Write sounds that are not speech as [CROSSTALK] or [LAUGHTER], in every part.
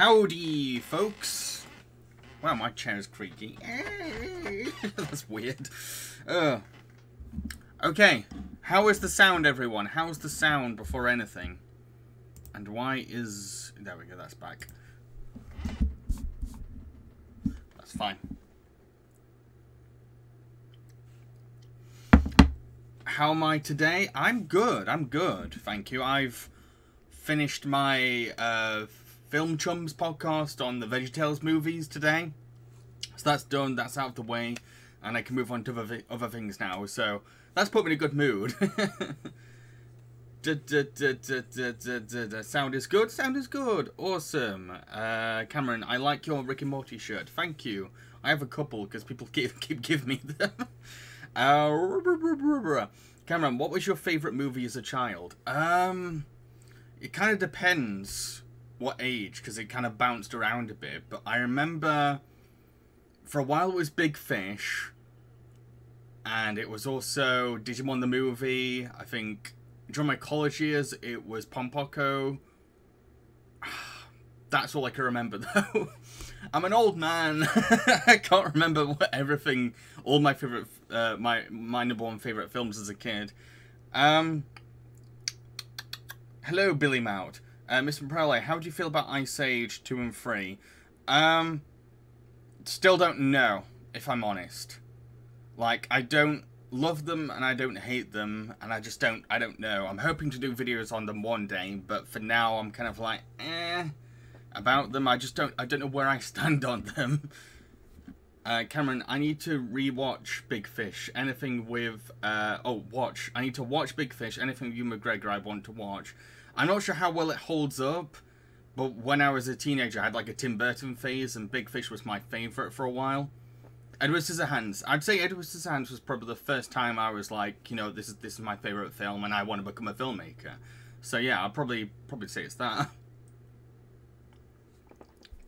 Howdy, folks. Wow, my chair is creaky. [LAUGHS] That's weird. Uh, okay, how is the sound, everyone? How's the sound before anything? And why is... There we go, that's back. That's fine. How am I today? I'm good, I'm good, thank you. I've finished my uh, Film Chums podcast on the VeggieTales movies today. So that's done, that's out of the way, and I can move on to other, other things now. So that's put me in a good mood. sound is good, sound is good, awesome. Uh, Cameron, I like your Rick and Morty shirt, thank you. I have a couple because people [LAUGHS] keep, keep giving me them. [LAUGHS] Uh, Cameron, what was your favourite movie as a child? Um, it kind of depends what age because it kind of bounced around a bit. But I remember for a while it was Big Fish, and it was also Digimon the movie. I think during my college years it was Pompoko. [SIGHS] That's all I can remember [LAUGHS] though. I'm an old man. [LAUGHS] I can't remember what everything, all my favorite, uh, my my number one favorite films as a kid. Um. Hello, Billy Mout. Uh, Mr. Prowley, how do you feel about Ice Age 2 and 3? Um, still don't know, if I'm honest. Like, I don't love them and I don't hate them, and I just don't, I don't know. I'm hoping to do videos on them one day, but for now I'm kind of like, eh, about them. I just don't, I don't know where I [LAUGHS] stand on them. Uh, Cameron, I need to rewatch Big Fish. Anything with, uh, oh, watch. I need to watch Big Fish. Anything with Ewan McGregor I want to watch. I'm not sure how well it holds up, but when I was a teenager, I had like a Tim Burton phase, and Big Fish was my favorite for a while. Edward Scissorhands. I'd say Edward Scissorhands was probably the first time I was like, you know, this is this is my favorite film, and I want to become a filmmaker. So yeah, I'll probably probably say it's that.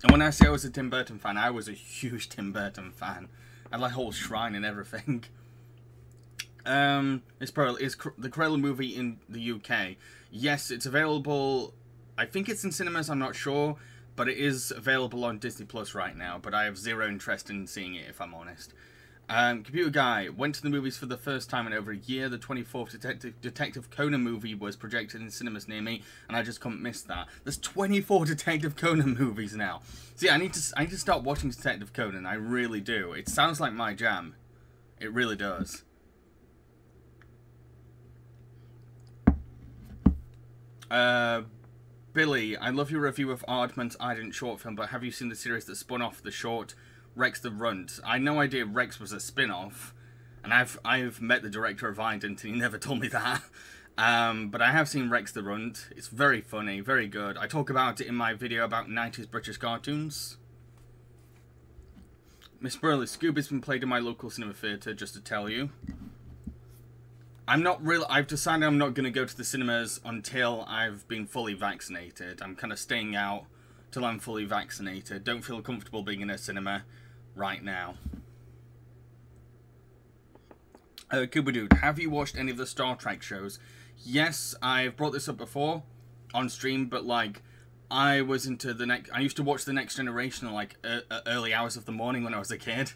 And when I say I was a Tim Burton fan, I was a huge Tim Burton fan. I had like whole shrine and everything. [LAUGHS] Um, it's probably is the Cruella movie in the UK. Yes, it's available. I think it's in cinemas. I'm not sure, but it is available on Disney Plus right now. But I have zero interest in seeing it, if I'm honest. Um, Computer Guy went to the movies for the first time in over a year. The 24th Detective, Detective Conan movie was projected in cinemas near me, and I just couldn't miss that. There's 24 [LAUGHS] Detective Conan movies now. See, I need to I need to start watching Detective Conan. I really do. It sounds like my jam. It really does. Uh, Billy, I love your review of Aardman's Ident short film, but have you seen the series that spun off the short Rex the Runt? I had no idea Rex was a spin-off, and I've I've met the director of Ident, and he never told me [LAUGHS] that. Um, but I have seen Rex the Runt. It's very funny, very good. I talk about it in my video about 90s British cartoons. Miss Burley, Scooby's been played in my local cinema theatre, just to tell you. I'm not really. I've decided I'm not going to go to the cinemas until I've been fully vaccinated. I'm kind of staying out till I'm fully vaccinated. Don't feel comfortable being in a cinema right now. Uh, Dude, have you watched any of the Star Trek shows? Yes, I've brought this up before on stream, but like, I was into the next. I used to watch the Next Generation like uh, early hours of the morning when I was a kid.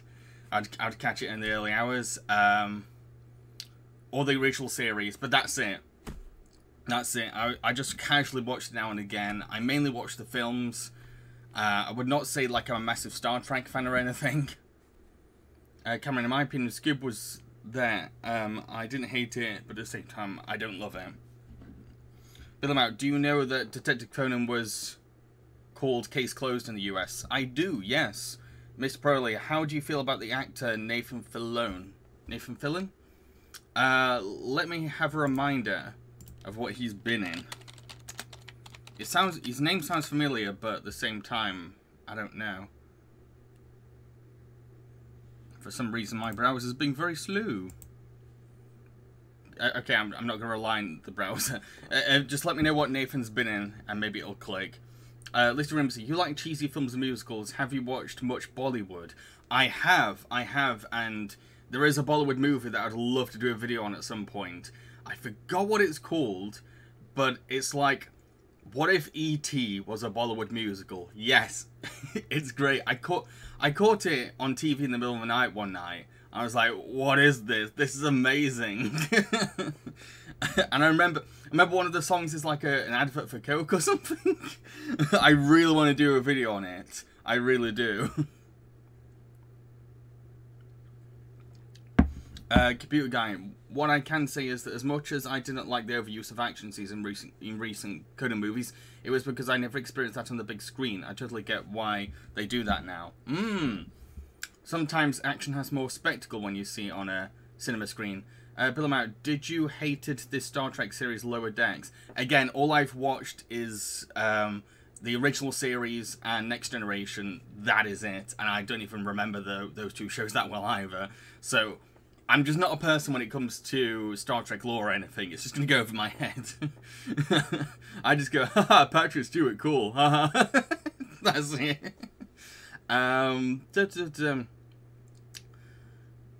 I'd I'd catch it in the early hours. Um, or the original series, but that's it. That's it. I, I just casually watch it now and again. I mainly watch the films. Uh, I would not say like I'm a massive Star Trek fan or [LAUGHS] anything. Uh, Cameron, in my opinion, Scoob was there. Um, I didn't hate it, but at the same time, I don't love it. Bill out. Do you know that Detective Conan was called Case Closed in the US? I do, yes. Miss Proley, how do you feel about the actor Nathan Fillion? Nathan Fillion? Uh, let me have a reminder of what he's been in. It sounds, his name sounds familiar, but at the same time, I don't know. For some reason, my browser's being very slow. Uh, okay, I'm, I'm not to rely on the browser. [LAUGHS] Uh, uh, just let me know what Nathan's been in, and maybe it'll click. Uh, Lister Ramsey, you like cheesy films and musicals. Have you watched much Bollywood? I have, I have, and there is a Bollywood movie that I'd love to do a video on at some point. I forgot what it's called, but it's like what if E.T. was a Bollywood musical? Yes, [LAUGHS] it's great. I caught I caught it on TV in the middle of the night one night. I was like, "What is this? This is amazing!" [LAUGHS] and I remember, I remember one of the songs is like a, an advert for Coke or [LAUGHS] something. I really want to do a video on it. I really do. Uh, computer guy. What I can say is that as much as I didn't like the overuse of action scenes in recent in recent Conan movies, it was because I never experienced that on the big screen. I totally get why they do that now. Mmm. Sometimes action has more spectacle when you see it on a cinema screen. Uh, Bill did you hated this Star Trek series Lower Decks? Again, all I've watched is um, the original series and Next Generation. That is it, and I don't even remember the, those two shows that well either. So I'm just not a person when it comes to Star Trek lore or anything. It's just gonna go over my head. [LAUGHS] I just go, haha, Patrick Stewart, cool. Haha. [LAUGHS] That's it. Um.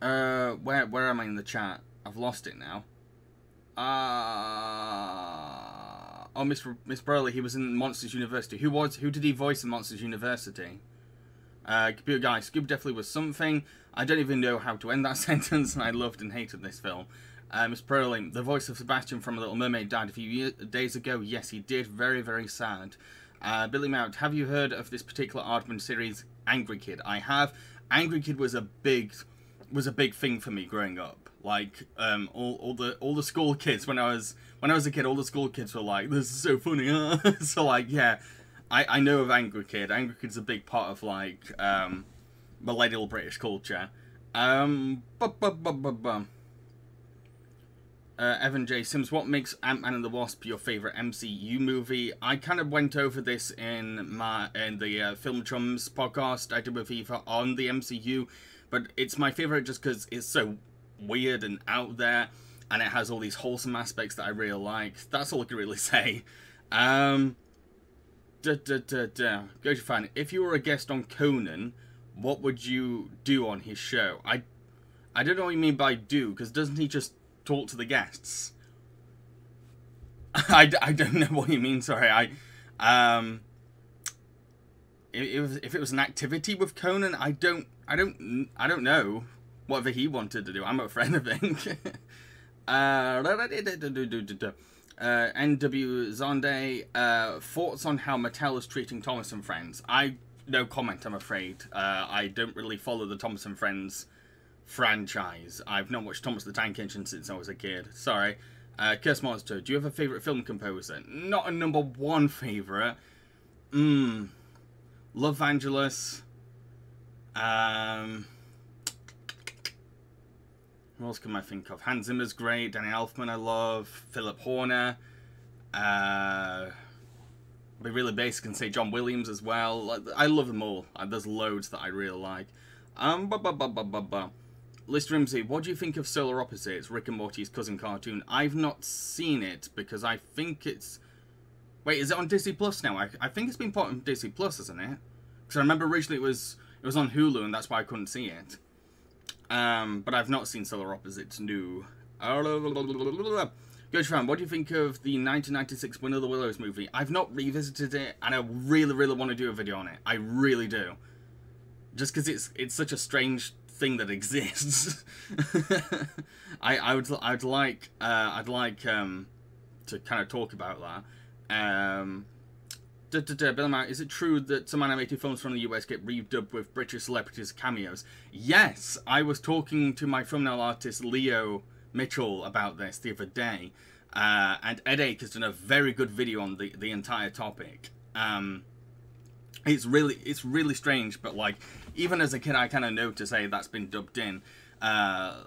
Uh, where where am I in the chat? I've lost it now. Uh, oh, Miss Miss Burley, he was in Monsters University. Who was? Who did he voice in Monsters University? Uh, computer guy, Scoob definitely was something. I don't even know how to end that [LAUGHS] sentence, and I loved and hated this film. Uh, Miss the voice of Sebastian from A Little Mermaid died a few year, days ago. Yes, he did. Very, very sad. Uh, Billy Mount, have you heard of this particular Aardman series, Angry Kid? I have. Angry Kid was a big, was a big thing for me growing up. Like, um, all, all the all the school kids when I was when I was a kid, all the school kids were like, "This is so funny." [LAUGHS] so like, yeah, I I know of Angry Kid. Angry Kid's a big part of like um, millennial British culture. Um, bu- bu- bu- bu- bu. Uh, Evan J. Sims, what makes Ant Man and the Wasp your favorite MCU movie? I kind of went over this in my in the uh, Film Chums podcast I did with Eva on the MCU, but it's my favorite just because it's so weird and out there, and it has all these wholesome aspects that I really like. That's all I can really [LAUGHS] say. Um, Go to find If you were a guest on Conan, what would you do on his show? I, I don't know what you mean by do, because doesn't he just talk to the guests? [LAUGHS] I, I don't know what you mean. Sorry, I, um, if, if it was an activity with Conan, I don't, I don't, I don't know whatever he wanted to do. I'm a friend, I think. [LAUGHS] uh, uh, NW Zonde, uh, thoughts on how Mattel is treating Thomas and Friends. I no comment, I'm afraid. Uh, I don't really follow the Thomas and Friends franchise. I've not watched Thomas the Tank Engine since I was a kid. Sorry. Uh, Curse Monster, do you have a favourite film composer? Not a number one favourite. Mmm. Love Vangelis. Um. What else can I think of? Hans Zimmer's great. Danny Elfman I love. Philip Horner. Uh, be really basic and say John Williams as well. I love them all. Uh, there's loads that I really like. Um, ba ba ba ba ba ba. List Rimsey, what do you think of Solar Opposites, Rick and Morty's cousin cartoon? I've not seen it because I think it's. Wait, is it on Disney Plus now? I, I think it's been put on Disney Plus, isn't it? Because I remember originally it was it was on Hulu and that's why I couldn't see it. Um, but I've not seen Solar Opposites new. Coach Fan, what do you think of the 1996 Wind of the Willows movie? I've not revisited it, and I really, really want to do a video on it. I really do. Just because it's it's such a strange thing that [LAUGHS] exists. I I would I'd like uh, I'd like um, to kind of talk about that. Um, Da, da, da, Bill is it true that some animated films from the US get redubbed with British celebrities cameos? Yes, I was talking to my thumbnail artist Leo Mitchell about this the other day, uh, and Ed Ake has done a very good video on the, the entire topic. Um, it's really it's really strange, but like even as a kid, I kind of know to say that's been dubbed in. Uh,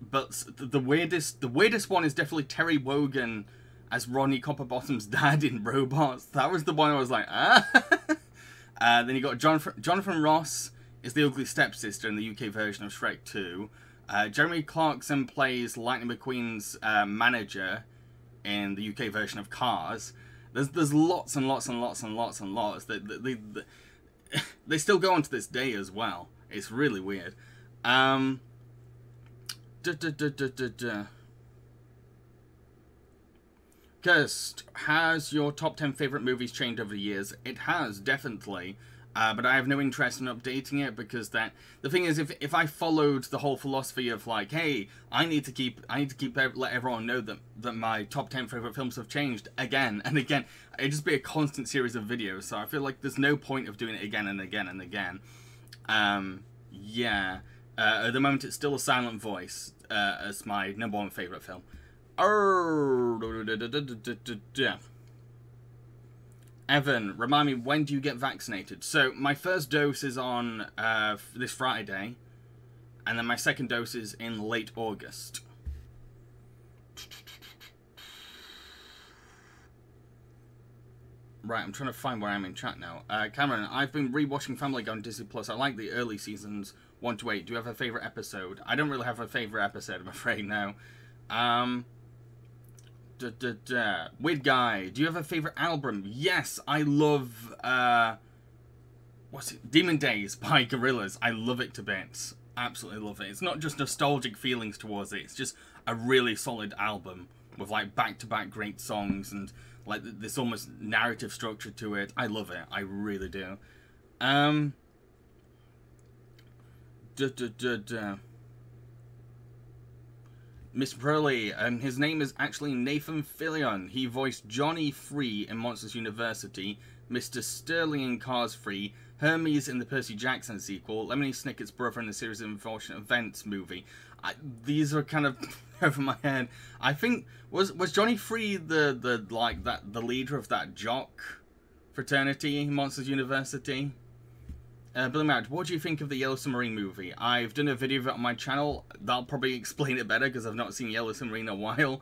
but the weirdest the weirdest one is definitely Terry Wogan as Ronnie Copperbottom's dad in Robots. That was the one I was like, ah. [LAUGHS] uh, then you got Jonathan, Jonathan Ross is the ugly stepsister in the UK version of Shrek 2. Uh, Jeremy Clarkson plays Lightning McQueen's uh, manager in the UK version of Cars. There's there's lots and lots and lots and lots and lots that they, they, they, [LAUGHS] they still go on to this day as well. It's really weird. Um, duh, duh, duh, Cursed, has your top 10 favourite movies changed over the years? It has, definitely. Uh, but I have no interest in updating it because that the thing is, if if I followed the whole philosophy of like, hey, I need to keep I need to keep let everyone know that that my top ten favorite films have changed again and again, it'd just be a constant series of videos. So I feel like there's no point of doing it again and again and again. Um, yeah. Uh, at the moment, it's still a Silent Voice uh, as my number one favorite film. Evan, remind me when do you get vaccinated? So my first dose is on uh, this Friday, and then my second dose is in late August. Right, I'm trying to find where I'm in chat now. Uh, Cameron, I've been rewatching Family Guy on Disney Plus. I like the early seasons one to eight. Do you have a favorite episode? I don't really have a favorite episode, I'm afraid now. Um, Da, da, da. Weird guy. Do you have a favorite album? Yes, I love. Uh, what's it? Demon Days by Gorillaz. I love it to bits. Absolutely love it. It's not just nostalgic feelings towards it. It's just a really solid album with like back-to-back great songs and like this almost narrative structure to it. I love it. I really do. Um. Da, da, da, da. Miss Burley, um, his name is actually Nathan Fillion. He voiced Johnny Free in Monsters University, Mr. Sterling in Cars 3, Hermes in the Percy Jackson sequel, Lemony Snicket's brother in the series of Unfortunate Events movie. I, these are kind of [LAUGHS] over my head. I think was was Johnny Free the the like that the leader of that jock fraternity in Monsters University? Uh, Billy Matt, what do you think of the Yellow Submarine movie? I've done a video of it on my channel. That'll probably explain it better because I've not seen Yellow Submarine in a [LAUGHS] while.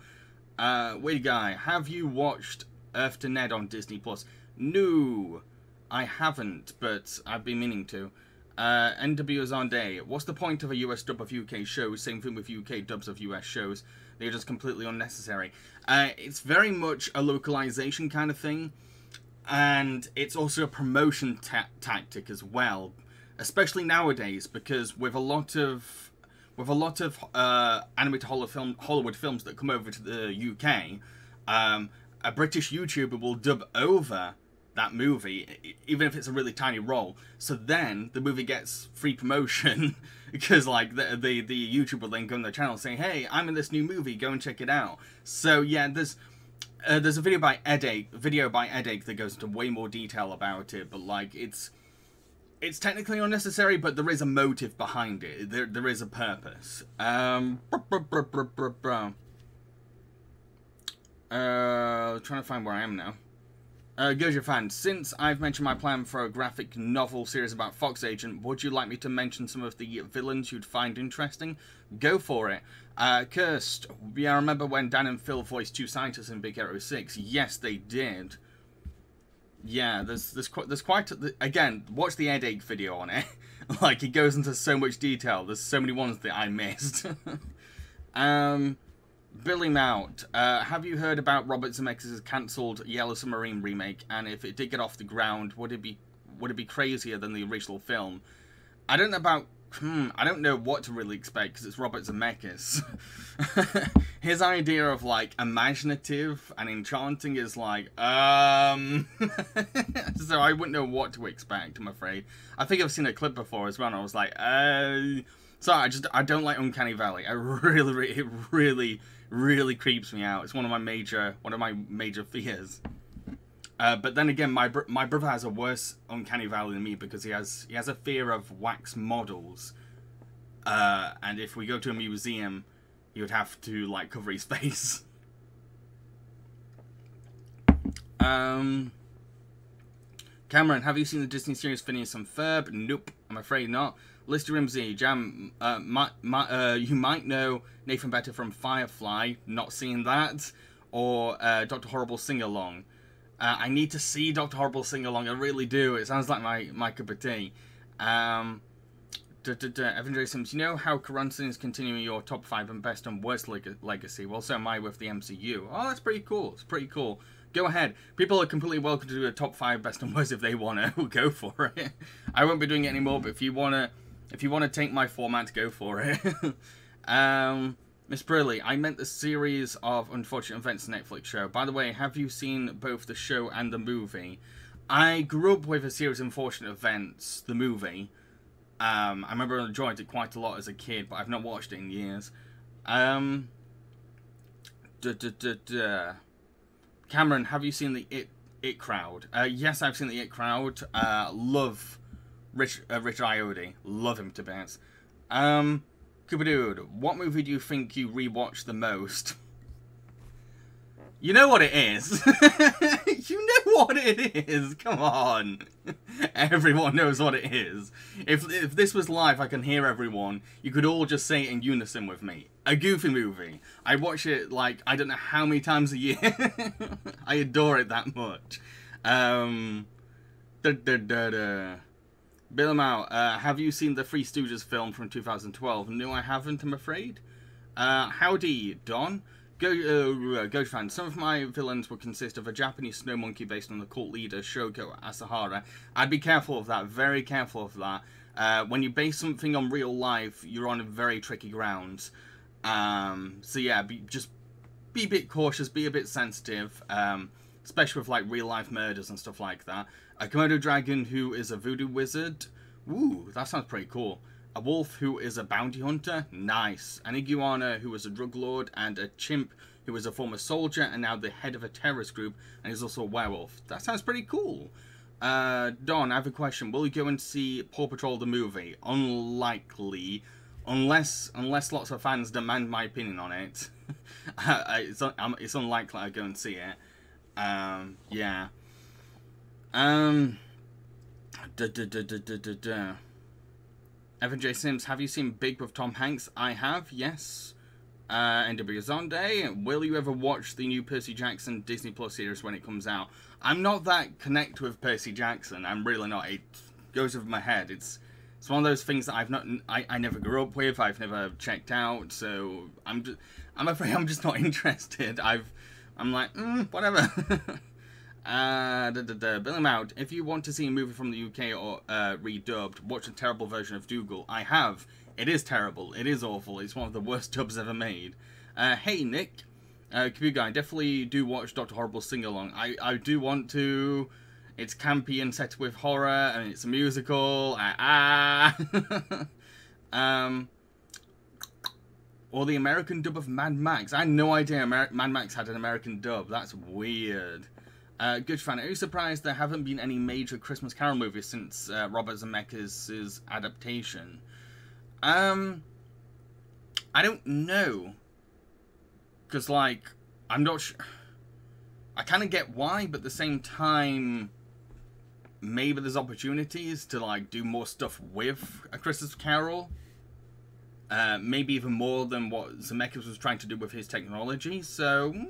Uh, guy, have you watched Earth to Ned on Disney Plus? No, I haven't, but I've been meaning to. Uh, on day. What's the point of a US dub of UK shows? Same thing with UK dubs of US shows. They're just completely unnecessary. Uh, it's very much a localization kind of thing and it's also a promotion ta tactic as well, especially nowadays because with a lot of with a lot of uh, animated Hollywood, film, Hollywood films that come over to the UK, um, a British YouTuber will dub over that movie, even if it's a really tiny role. So then the movie gets free promotion [LAUGHS] because like the, the the YouTuber will then go on their channel saying, "Hey, I'm in this new movie. Go and check it out." So yeah, there's uh, there's a video by Edache, video by Edache that goes into way more detail about it, but like it's it's technically unnecessary, but there is a motive behind it. There there is a purpose. Um, uh, trying to find where I am now. Uh, Goja fan, since I've mentioned my plan for a graphic novel series about Fox Agent, would you like me to mention some of the villains you'd find interesting? Go for it. Uh, Cursed, yeah, I remember when Dan and Phil voiced two scientists in Big Hero 6. Yes, they did. Yeah, there's there's quite there's quite a, again. Watch the Edache video on it. [LAUGHS] like it goes into so much detail. There's so many ones that I missed. [LAUGHS] um, Billy Mount, uh, have you heard about Robert Zemeckis' cancelled Yellow Submarine remake? And if it did get off the ground, would it be would it be crazier than the original film? I don't know about. Hmm, I don't know what to really expect because it's Robert Zemeckis. [LAUGHS] His idea of like imaginative and enchanting is like, um. [LAUGHS] so I wouldn't know what to expect. I'm afraid. I think I've seen a clip before as well, and I was like, uh. Sorry, I just I don't like Uncanny Valley. I [LAUGHS] really, really, it really really creeps me out. It's one of my major one of my major fears. Uh, but then again, my br my brother has a worse uncanny valley than me because he has he has a fear of wax models. Uh, and if we go to a museum, he would have to like cover his [LAUGHS] face. um, Cameron, have you seen the Disney series Phineas and Ferb? Nope, I'm afraid not. Lister Rimsey, Jam, uh, my, my, uh, you might know Nathan Better from Firefly, not seeing that, or uh, Dr. Horrible Sing Along. Uh, I need to see Dr. Horrible Sing Along, I really do. It sounds like my, my cup of tea. Um, da, da, da. Evan J. Sims, you know how Karanson is continuing your top 5 and best and worst leg legacy? Well, so am I with the MCU. Oh, that's pretty cool. It's pretty cool. Go ahead. People are completely welcome to do a top 5 best and worst if they want to. [LAUGHS] go for it. I won't be doing it anymore, but if you want to if you want to take my format, go for it. [LAUGHS] um, Miss Burley, I meant the series of Unfortunate Events Netflix show. By the way, have you seen both the show and the movie? I grew up with a series of Unfortunate Events, the movie. Um, I remember I enjoyed it quite a lot as a kid, but I've not watched it in years. Um, duh, duh, duh. Cameron, have you seen the It It Crowd? Uh, yes, I've seen the It Crowd. Uh, love Rich uh, Rich Ayoade. Love him to bits. Um, Cooper what movie do you think you rewatch the most? You know what it is. [LAUGHS] you know what it is. Come on. [LAUGHS] Everyone knows what it is. If if this was live, I can hear everyone. You could all just say it in unison with me. A Goofy movie. I watch it like I don't know how many times a year. [LAUGHS] I adore it that much. Um. Da, da, da. Bill Mao, uh, have you seen the Three Stooges film from 2012? No, I haven't. I'm afraid. Uh, howdy, Don. Go, uh, Go fan. Some of my villains would consist of a Japanese snow monkey based on the cult leader Shoko Asahara. I'd be careful of that. Very careful of that. Uh, when you base something on real life, you're on a very tricky grounds. Um, so yeah, be, just be a bit cautious, be a bit sensitive, um, especially with like real life murders and stuff like that. A Komodo dragon who is a voodoo wizard. Ooh, that sounds pretty cool a wolf who is a bounty hunter, nice. An iguana who is a drug lord, and a chimp who is a former soldier and now the head of a terrorist group, and is also a werewolf. That sounds pretty cool. Uh, Don, I have a question. Will you go and see Paw Patrol the movie? Unlikely, unless unless lots of fans demand my opinion on it. [LAUGHS] it's un it's unlikely I go and see it. Um, yeah. Um. Evan J. Sims, have you seen Big with Tom Hanks? I have, yes. Uh, NW Zonde, will you ever watch the new Percy Jackson Disney Plus series when it comes out? I'm not that connect with Percy Jackson. I'm really not. It goes over my head. It's it's one of those things that I've not. I, I never grew up with. I've never checked out. So I'm just. I'm afraid [LAUGHS] I'm just not [LAUGHS] interested. I've. I'm like, mm, whatever. [LAUGHS] Uh, da, da, da. Bill him out. If you want to see a movie from the UK or uh, redubbed, watch a terrible version of Dougal. I have. It is terrible. It is awful. It's one of the worst [LAUGHS] dubs ever made. Uh, hey, Nick. Uh, Computer Guy, definitely do watch Dr. Horrible sing along. I, I do want to. It's campy and set with horror, and it's a musical. Ah. ah. [LAUGHS] um. Or the American dub of Mad Max. I had no idea Amer Mad Max had an American dub. That's weird. Uh, good fan. Are you surprised there haven't been any major Christmas Carol movies since uh, Robert Zemeckis' adaptation? Um, I don't know. Because, like, I'm not sure. I kind of get why, but at the same time, maybe there's opportunities to, like, do more stuff with A Christmas Carol. Uh, maybe even more than what Zemeckis was trying to do with his technology, so... Mm,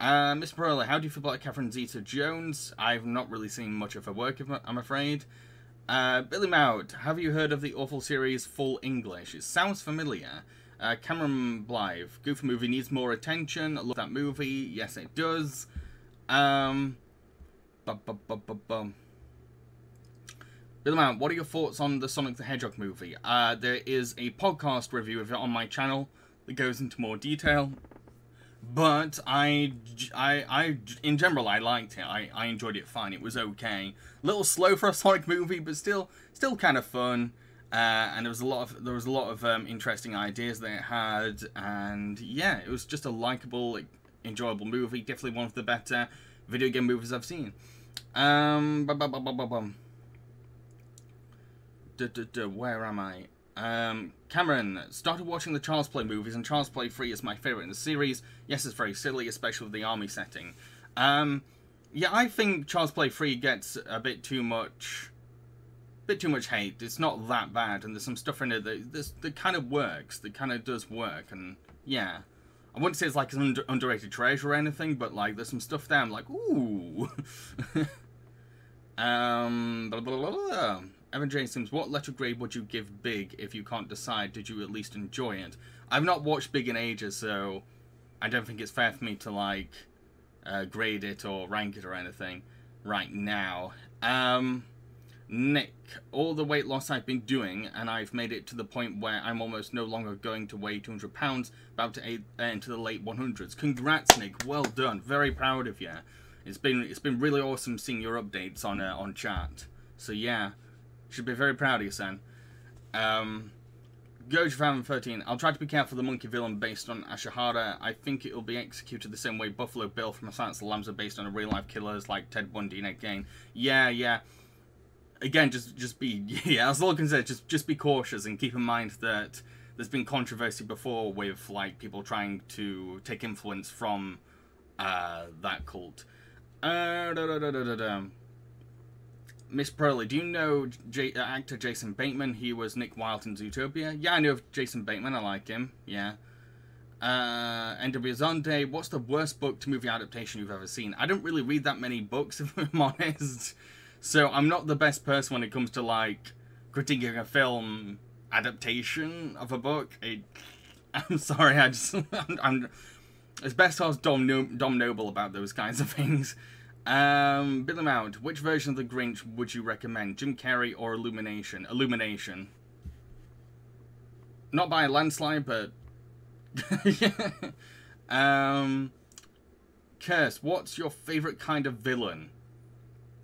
uh, Miss Barella, how do you feel about Catherine Zeta-Jones? I've not really seen much of her work, I'm afraid. Uh, Billy Maud, have you heard of the awful series Full English? It sounds familiar. Uh, Cameron Blythe, Goofy movie needs more attention. I love that movie. Yes, it does. Um, bu bu bu Maud, what are your thoughts on the Sonic the Hedgehog movie? Uh, there is a podcast review of it on my channel that goes into more detail. But I, I, I, in general, I liked it. I, I enjoyed it fine. It was okay. A little slow for a Sonic movie, but still, still kind of fun. Uh, and there was a lot of there was a lot of um, interesting ideas that it had, and yeah, it was just a likable, enjoyable movie. Definitely one of the better video game movies I've seen. Um, bu- bu- bu- where am I? Um, Cameron started watching the Child's Play movies, and Child's Play 3 is my favourite in the series. Yes, it's very silly, especially with the army setting. Um, yeah, I think Child's Play 3 gets a bit too much... bit too much hate. It's not that bad, and there's some stuff in it that, that kind of works, that kind of does work, and yeah. I wouldn't say it's like an under underrated treasure or anything, but like there's some stuff there I'm like, ooh. [LAUGHS] um, blah, blah, blah, Evan J. Sims, what letter grade would you give Big if you can't decide? Did you at least enjoy it? I've not watched Big in ages, so I don't think it's fair for me to, like, uh, grade it or rank it or anything right now. Um, Nick, all the weight loss I've been doing, and I've made it to the point where I'm almost no longer going to weigh 200 pounds, about to aid, uh, into the late 100s. Congrats, Nick. Well done. Very proud of you. It's been it's been really awesome seeing your updates on uh, on chat. So yeah, should be very proud of you, son. Um, Gojo 513. I'll try to be careful the monkey villain based on Ashihara. I think it'll be executed the same way Buffalo Bill from Silence of the Lambs are based on a real life killers like Ted Bundy and Ed Gein. Yeah, yeah. Again, just just be [LAUGHS] yeah. As can say, just just be cautious and keep in mind that there's been controversy before with like people trying to take influence from uh, that cult. Uh, da, da, da, Miss Pearly, do you know J- uh, actor Jason Bateman? He was Nick Wilde in Zootopia. Yeah, I know of Jason Bateman. I like him. Yeah. Uh, NW Zonde, what's the worst book to movie adaptation you've ever seen? I don't really read that many books, [LAUGHS] if I'm honest. So I'm not the best person when it comes to, like, critiquing a film adaptation of a book. It, [LAUGHS] I'm sorry, I just... [LAUGHS] I'm, I'm it's best I was Dom, no- Dom Noble about those kinds of things. Um, Bill Mount, which version of The Grinch would you recommend? Jim Carrey or Illumination? Illumination. Not by a landslide, but... [LAUGHS] um, Curse, what's your favorite kind of villain?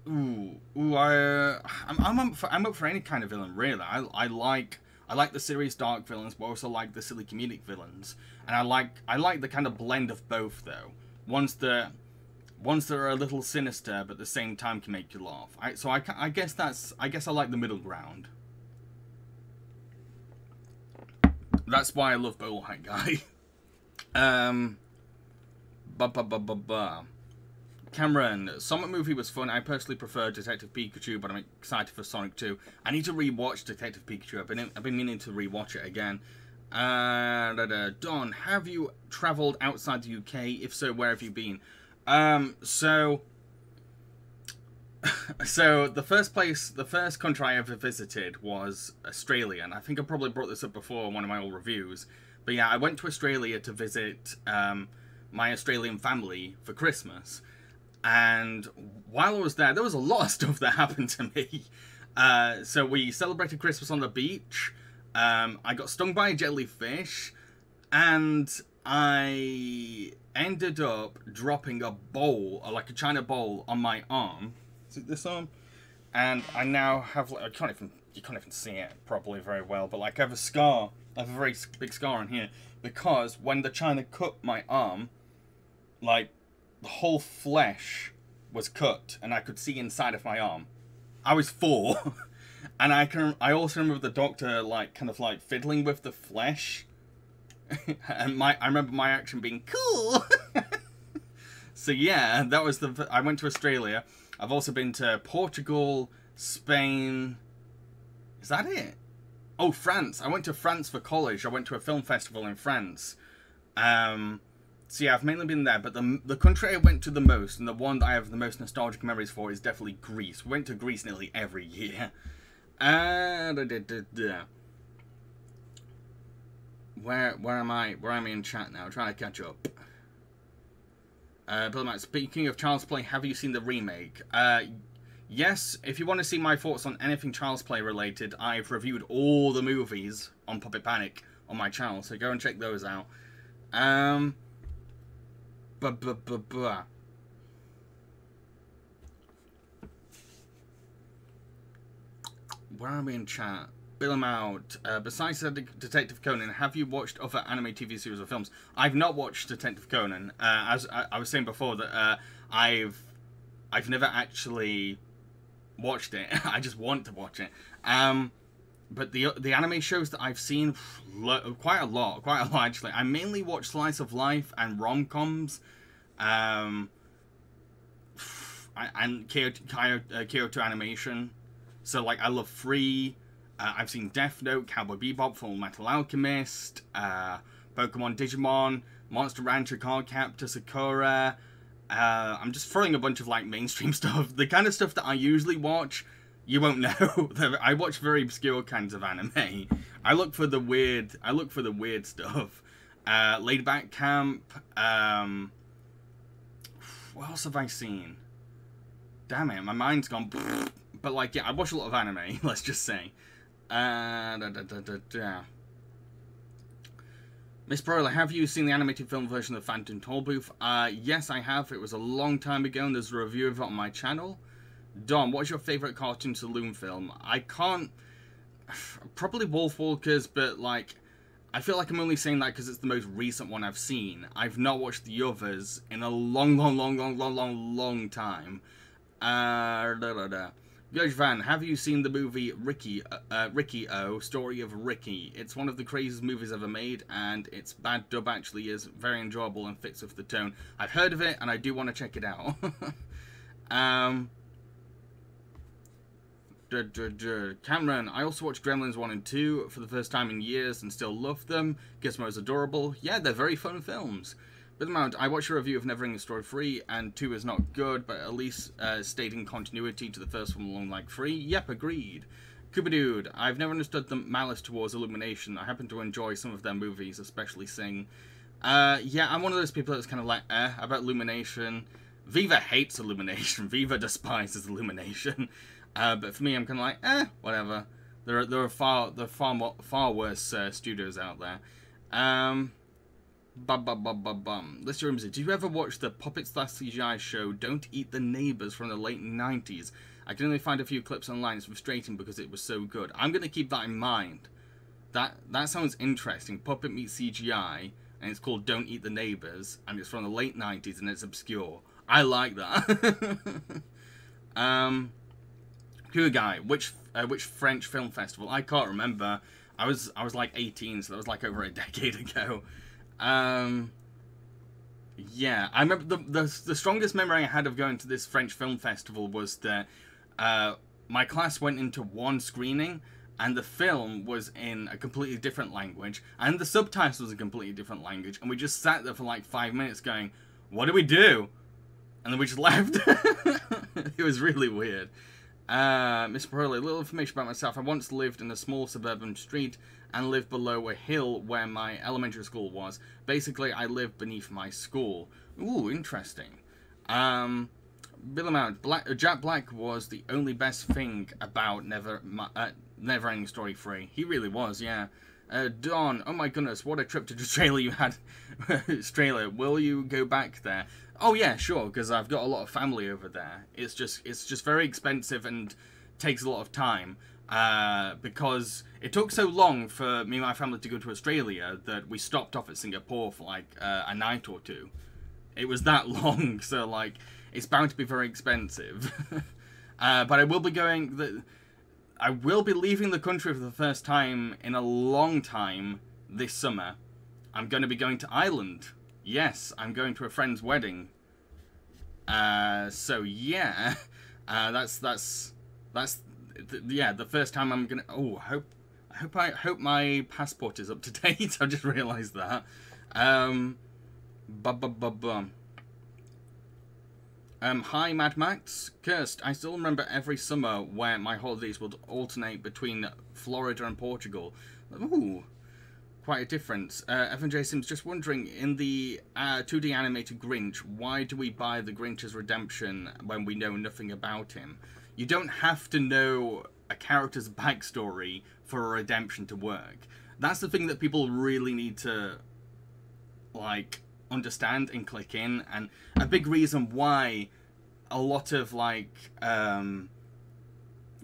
Ooh, ooh, I, uh, I'm, I'm, up for, I'm up for any kind of villain, really. I, I like, I like the serious dark villains, but also like the silly comedic villains. And I like, I like the kind of blend of both, though. Ones that ones that are a little sinister but at the same time can make you laugh. I, so I, I guess that's I guess I like the middle ground. That's why I love Bowl Hat Guy. [LAUGHS] um, ba ba ba ba ba. Cameron, Sonic movie was fun. I personally prefer Detective Pikachu, but I'm excited for Sonic 2. I need to rewatch Detective Pikachu. I've been I've been meaning to rewatch it again. Uh, da, da. Don, have you travelled outside the UK? If so, where have you been? Um, so, [LAUGHS] so the first place, the first country I ever visited was Australia, and I think I probably brought this up before in one of my old reviews. But yeah, I went to Australia to visit um, my Australian family for Christmas, and while I was there, there was a lot of [LAUGHS] stuff that happened to me. Uh, so we celebrated Christmas on the beach. Um, I got stung by a jellyfish, and I ended up dropping a bowl, like a china bowl, on my arm. Is it this arm? And I now have, like, I can't even, you can't even see it probably very well, but like I have a scar. I have a very big scar on here because when the china cut my arm, like the whole flesh was cut and I could see inside of my arm. I was four. [LAUGHS] and I can I also remember the doctor like kind of like fiddling with the flesh [LAUGHS] and my I remember my action being cool. [LAUGHS] so yeah, that was the. I went to Australia. I've also been to Portugal, Spain. Is that it? Oh, France. I went to France for college. I went to a film festival in France. Um, so yeah, I've mainly been there. But the the country I went to the most, and the one that I have the most nostalgic memories for, is definitely Greece. We went to Greece nearly every year. Uh, [LAUGHS] da, da, da, where where am I? Where am I in chat now? I'm trying to catch up. Uh, Bill speaking of Child's Play, have you seen the remake? Uh, yes, if you want to see my thoughts on anything Child's Play related, I've reviewed all the movies on Puppet Panic on my channel, so go and check those out. Um, bu bu bu bu. Where are we in chat? Bill him out. Uh, besides Detective Conan, have you watched other anime TV series or films? I've not watched Detective Conan. Uh, as I, I, was saying before, that uh, I've I've never actually watched it. [LAUGHS] I just want to watch it. Um, but the the anime shows that I've seen quite a lot, quite a lot actually. I mainly watch slice of life and rom coms. Um, and Kyoto, Kyoto, uh, Kyoto Animation. So like I love Free. Uh, I've seen Death Note, Cowboy Bebop, Full Metal Alchemist, uh, Pokemon Digimon, Monster Rancher Cardcaptor Sakura. Uh, I'm just throwing a bunch of like mainstream [LAUGHS] stuff. The kind of stuff that I usually watch, you won't know. [LAUGHS] I watch very obscure kinds of anime. I look for the weird. I look for the weird stuff. Uh, Laid Back Camp. Um, what else have I seen? Damn it, my mind's gone. [LAUGHS] but like, yeah, I watch a lot of anime. Let's just say. Uh, da, da, da. Miss Broiler, have you seen the animated film version of Phantom Tollbooth? Uh, yes, I have. It was a long time ago, and there's a review of it on my channel. Dom, what's your favourite cartoon saloon film? I can't... [SIGHS] Probably Wolfwalkers, but, like... I feel like I'm only saying that because it's the most recent one I've seen. I've not watched the others in a long, long, long, long, long, long, long time. Uh, da, da, da. Judge Van, have you seen the movie Ricky, uh, uh, Riki-Oh, Story of Ricky? It's one of the craziest movies ever made, and its bad dub actually is very enjoyable and fits with the tone. I've heard of it, and I do want to check it out. [LAUGHS] um. Cameron, I also watched Gremlins 1 and 2 for the first time in years and still love them. Gizmo's adorable. Yeah, they're very fun films. But amount, I watched a review of Neverending Story 3, and 2 is not good, but at least uh, stating continuity to the first one along like 3. Yep, agreed. Dude, I've never understood the malice towards Illumination. I happen to enjoy some of their movies, especially Sing. Uh, yeah, I'm one of those people that's kind of like, eh, about Illumination. Viva hates Illumination. [LAUGHS] Viva despises Illumination. Uh, but for me, I'm kind of like, eh, whatever. There are, there are far, there are far, more, far worse uh, studios out there. Um, Bum, bum, bum, bum, bum. Let's do Do you ever watch the Puppet Slash CGI show Don't Eat the Neighbors from the late 90s? I can only find a few clips online. It's frustrating because it was so good. I'm going to keep that in mind. That that sounds interesting. Puppet meets CGI, and it's called Don't Eat the Neighbors, and it's from the late 90s, and it's obscure. I like that. [LAUGHS] um, Cool guy. Which uh, which French film festival? I can't remember. I was I was like 18, so that was like over a [LAUGHS] decade ago. Um, yeah, I remember the, the, the strongest memory I had of going to this French film festival was that uh, my class went into one screening and the film was in a completely different language and the subtitles was a completely different language and we just sat there for like five minutes going, what do we do? And then we just [LAUGHS] left. it was really weird. Uh, Miss Broly, a little information about myself. I once lived in a small suburban street and lived below a hill where my elementary school was. Basically, I lived beneath my school. Ooh, interesting. Um, Bill Amount, Black, Jack Black was the only best thing about Never uh, Never Ending Story 3. He really was, yeah. Uh, Don, oh my goodness, what a trip to [LAUGHS] Australia you had. [LAUGHS] Australia, will you go back there? Oh yeah, sure, because I've got a lot of family over there. It's just it's just very expensive and takes a lot of time. Uh, because it took so long for me and my family to go to Australia that we stopped off at Singapore for like uh, a night or two. It was that [LAUGHS] long, so like it's bound to be very expensive. [LAUGHS] uh, but I will be going. The, I will be leaving the country for the first time in a long time this summer. I'm going to be going to Ireland. Yes, I'm going to a friend's wedding. Uh, so yeah, [LAUGHS] uh, that's that's that's th yeah, the first time I'm gonna. Oh, hope I hope I hope my passport is up to [LAUGHS] date. I just realised that. Um. Um, hi Mad Max. Cursed, I still remember every summer where my holidays would alternate between Florida and Portugal. Ooh, quite a difference. Uh, Evan J. Sims, just wondering, in the uh, 2D animated Grinch, why do we buy the Grinch's redemption when we know nothing about him? You don't have to know a character's backstory for a redemption to work. That's the thing that people really need to like understand and click in and a big reason why a lot of like um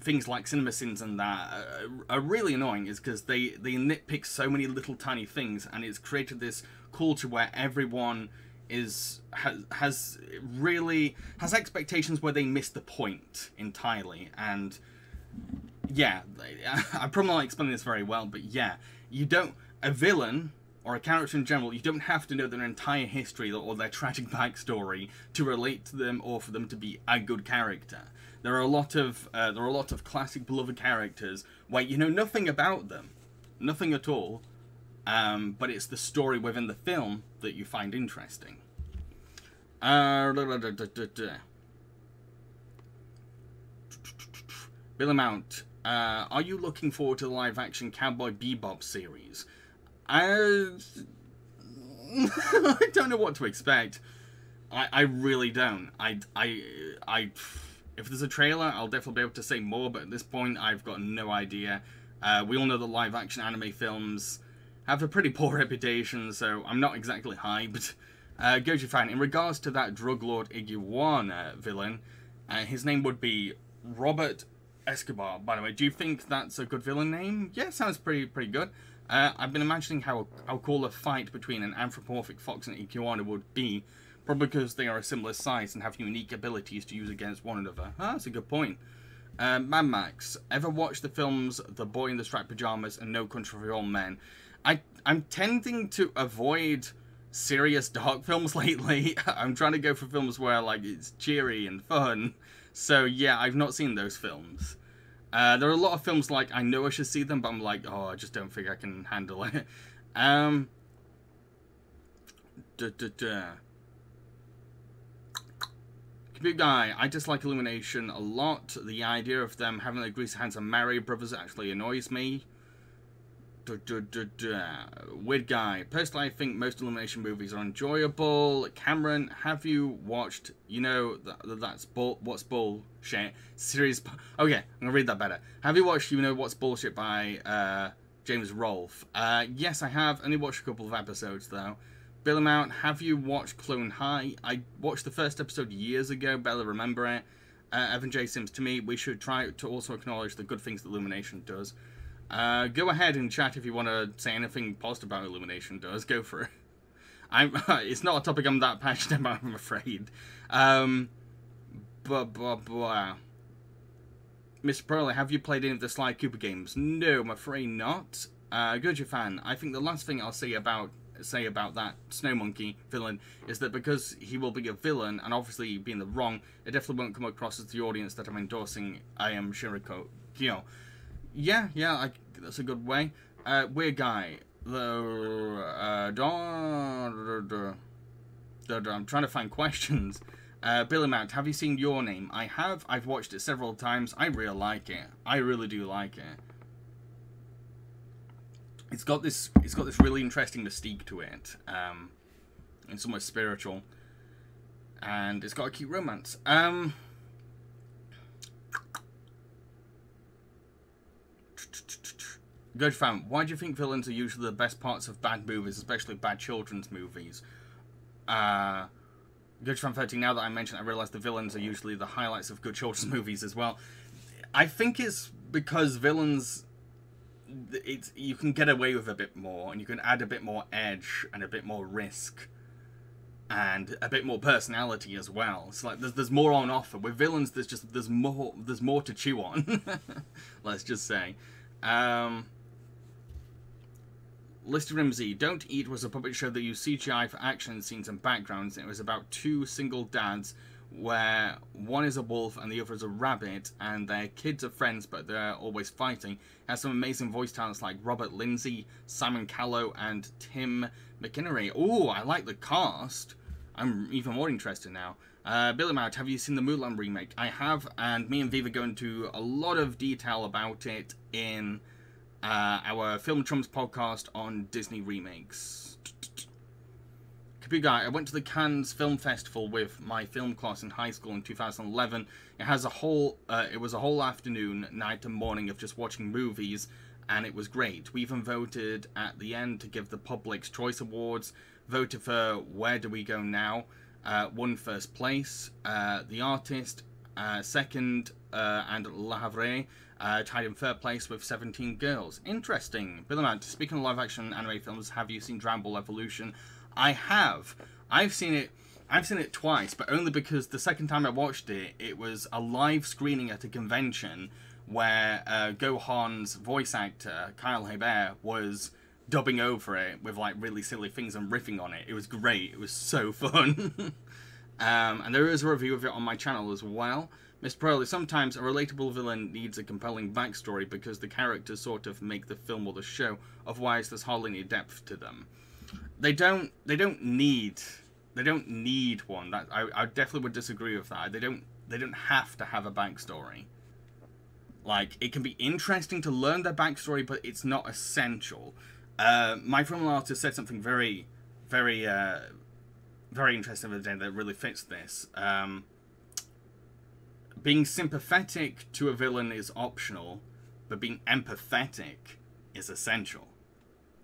things like CinemaSins and that are, really annoying is because they they nitpick so many little tiny things and it's created this culture where everyone is has, has really has expectations where they miss the point entirely. And yeah [LAUGHS] i'm probably not explaining this very well but yeah you don't a villain or a character in general you don't have to know their entire history or their tragic backstory to relate to them or for them to be a good character. There are a lot of uh, there are a lot of classic beloved characters where you know nothing about them. Nothing at all um, but it's the story within the film that you find interesting. Uh, Bill Amount, uh, are you looking forward to the live-action Cowboy Bebop series? I, [LAUGHS] I don't know what to expect. I, I really don't. I, I, I, if there's a trailer, I'll definitely be able to say more, but at this point, I've got no idea. Uh, we all know that live action anime films have a pretty poor [LAUGHS] reputation, so I'm not exactly hyped. Uh, Goji fan, in regards to that drug lord Iguana villain, uh, his name would be Robert Escobar, by the way. Do you think that's a good villain name? Yeah, sounds pretty pretty good. Uh, I've been imagining how, how cool a fight between an anthropomorphic fox and iguana would be, probably because they are a similar size and have unique abilities to use against one another. Ah, that's a good point. Uh, Mad Max, ever watched the films The Boy in the Striped Pajamas and No Country for Old Men? I, I'm tending to avoid serious dark [LAUGHS] films lately. [LAUGHS] I'm trying to go for films where like it's cheery and fun. So yeah, I've not seen those films. Uh, there are a lot of films like I know I should see them, but I'm like, oh, I just don't think I can handle it. [LAUGHS] um, duh, duh, duh. Computer guy, I dislike Illumination a lot. The idea of them having their greasy hands and Mario Brothers actually annoys me. Duh, duh, duh. Weird guy. Personally, I think most Illumination movies are enjoyable. Cameron, have you watched, you know, that, that's bull, what's bullshit? Series. Okay, I'm gonna read that better. Have you watched, you know, what's bullshit by uh, James Rolfe? Uh, yes, I have. Only watched a couple of episodes though. Bill Mount, have you watched Clone High? I watched the first episode years ago. Barely remember it. Uh, Evan J. Sims, to me, we should try to also acknowledge the good things that Illumination does. Uh, go ahead and chat if you want to say anything positive about Illumination does. Go for it. I'm, [LAUGHS] it's not a topic I'm that passionate about, I'm afraid. Um, but, but, but, Mr. Pearly, have you played any of the Sly Cooper games? No, I'm afraid not. Uh, fan. I think the last thing I'll say about say about that Snow Monkey villain is that because he will be a villain, and obviously being the wrong, it definitely won't come across as the audience that I'm endorsing I am Shinriko Kyo. Yeah, yeah, I, that's a good way. Uh, weird guy. The uh, da, da, da, I'm trying to find questions. Uh, Billy Mount, have you seen Your Name? I have. I've watched it several times. I really like it. I really do like it. It's got this. It's got this really interesting mystique to it. Um, it's almost spiritual, and it's got a cute romance. Um. Good fam, why do you think villains are usually the best parts of bad movies, especially bad children's movies? Uh, good fam 13, now that I mentioned I realise the villains are usually the highlights of good children's [LAUGHS] movies as well. I think it's because villains, it's you can get away with a bit more, and you can add a bit more edge and a bit more risk, and a bit more personality as well. It's like there's, there's more on offer. With villains, there's just there's more there's more to chew on. [LAUGHS] Let's just say. Um, Lister Rimsey, Don't Eat was a puppet show that used CGI for action scenes and backgrounds. It was about two single dads where one is a wolf and the other is a rabbit, and their kids are friends, but they're always fighting. It has some amazing voice talents like Robert Lindsay, Simon Callow, and Tim McInnerny. Oh, I like the cast. I'm even more interested now. Uh, Billy Mount, have you seen the Mulan remake? I have, and me and Viva go into a lot of detail about it in uh, our Film Chums podcast on Disney remakes. Computer Guy, I went to the Cannes Film Festival with my film class in high school in 2011. It has a whole, uh, it was a whole afternoon, night and morning of just watching movies, and it was great. We even voted at the end to give the Public's Choice Awards, voted for Where Do We Go Now, uh, won first place, uh, The Artist, uh, second, uh, and Le Havre uh, tied in third place with 17 Girls. Interesting. Billamant, speaking of live action anime films, have you seen Dragon Ball Evolution? I have. I've seen it. I've seen it twice, but only because the second time I watched it, it was a live screening at a convention where uh, Gohan's voice actor, Kyle Hebert, was dubbing over it with like really silly things and riffing on it. It was great. It was so [LAUGHS] fun. [LAUGHS] um, and there is a review of it on my channel as well. Mr. Pearly, sometimes a relatable villain needs a compelling backstory because the characters sort of make the film or the show. Otherwise, there's hardly any depth to them. They don't. They don't need. They don't need one. That I, I definitely would disagree with that. They don't. They don't have to have a backstory. Like it can be interesting to learn their backstory, but it's not essential. Uh, my film artist said something very, very, uh, very interesting the other day that really fits this. Um, being sympathetic to a villain is optional, but being empathetic is essential.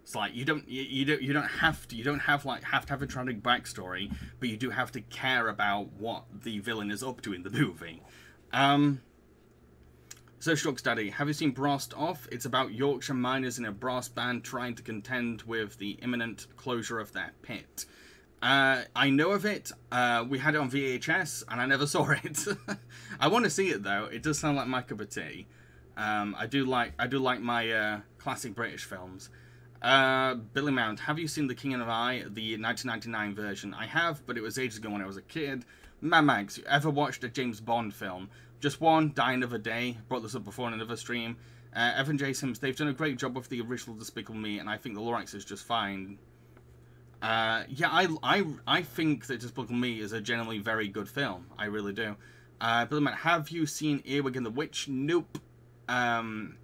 It's like you don't you, you don't you don't have to you don't have like have to have a tragic backstory, but you do have to care about what the villain is up to in the movie. Um, so Shucks Daddy, have you seen Brassed Off? It's about Yorkshire miners in a brass band trying to contend with the imminent closure of their pit. Uh, I know of it. Uh, we had it on VHS, and I never [LAUGHS] saw it. [LAUGHS] I want to see it though. It does sound like my cup of tea. Um, I do like I do like my uh, classic British films. Uh, Billy Mount, have you seen The King and I, the 1999 version? I have, but it was ages ago when I was a kid. Mad Max, you ever watched a James Bond film? Just one, Die Another Day. Brought this up before in another stream. Uh, Evan J. Sims, they've done a great job with the original Despicable Me, and I think the Lorax is just fine. Uh, yeah, I, I, I think that Despicable Me is a generally very good film. I really do. Uh, Mount, have you seen Earwig and the Witch? Nope. Um,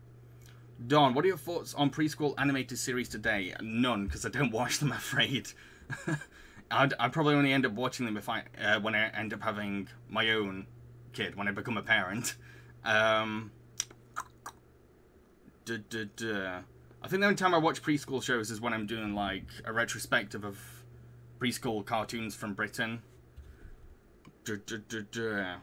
Don, what are your thoughts on preschool animated series today? None, because I don't [LAUGHS] watch them, afraid. [LAUGHS] I'd, I'd, probably only end up watching them if I uh, when I end up having my own kid, when I become a parent. Um, duh, duh, duh. I think the only time I watch preschool shows is when I'm doing like a retrospective of preschool cartoons from Britain. Duh, duh, duh,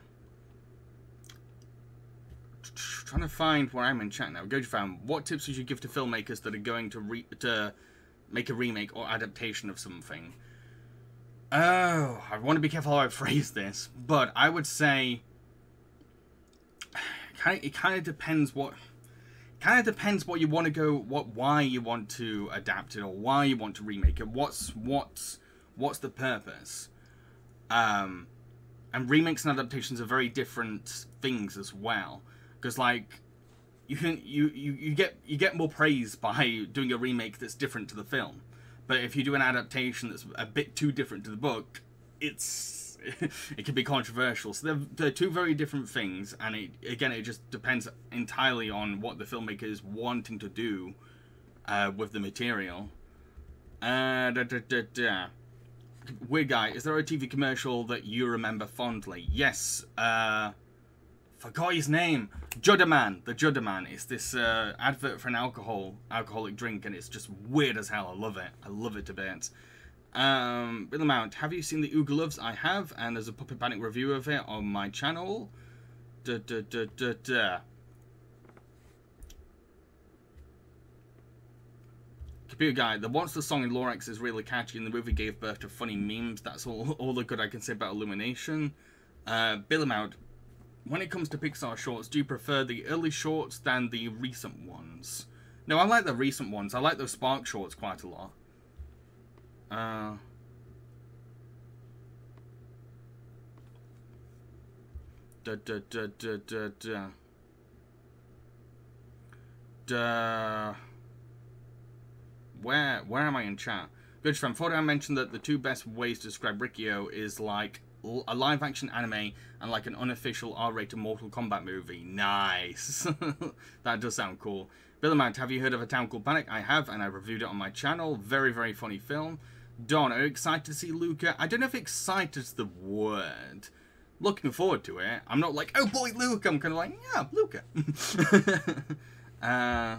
trying to find where I'm in chat now. Goji fan, what tips would you give to filmmakers that are going to to make a remake or adaptation of something? Oh, I want to be careful how I [LAUGHS] phrase this, but I would say [SIGHS] it kind of depends what kind of depends what you want to go what why you want to adapt it or why you want to remake it. What's what's what's the purpose? Um and remakes and adaptations are very different things as well. Because like you can you, you you get you get more praise [LAUGHS] by doing a remake that's different to the film. But if you do an adaptation that's a bit too different to the book it's [LAUGHS] it can be controversial so they're, they're two very different things and it again it just depends entirely on what the filmmaker is wanting to do uh, with the material uh, da, da, da, da. Weird guy, is there a TV commercial that you remember fondly? Yes, uh, forgot his name. Judderman. The Judderman. It's this uh, advert for an alcohol alcoholic drink, and it's just weird as hell. I love it. I love it to bits. Um, Bill Mount, have you seen the Oogieloves? I have, and there's a Puppet Panic review of it on my channel. Da da da da da. Computer Guy, the What's the song in Lorax is really catchy, and the movie gave birth to funny memes. That's all, [LAUGHS] all the good I can say about Illumination. Uh, Bill Mount, when it comes to Pixar shorts, do you prefer the early shorts than the recent ones? No, I like the recent ones. I like those Spark shorts quite a lot. Uh... Da da da da da da. Da. Where where am I in chat? Good friend, I mentioned that the two best ways to describe Riki-Oh is like a live action anime and like an unofficial R-rated Mortal Kombat movie. Nice. [LAUGHS] that does sound cool. Billamount, have you heard of A Town Called Panic? I have, and I reviewed it on my channel. Very, very funny film. Don, are you excited to see Luca? I don't know if excited is the word. Looking forward to it. I'm not like, oh boy, Luca. I'm kind of like, yeah, Luca. [LAUGHS] uh,